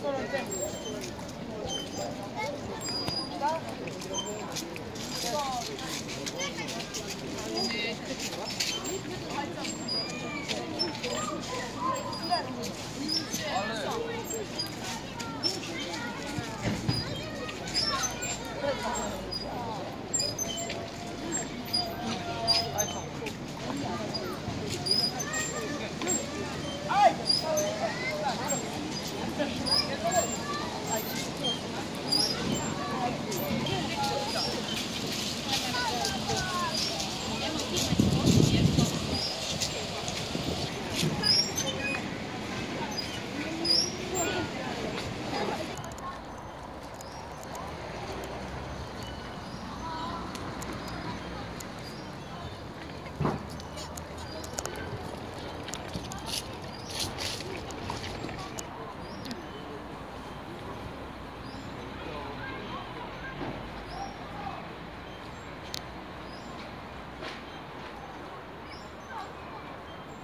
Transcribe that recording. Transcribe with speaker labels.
Speaker 1: solo il tempo.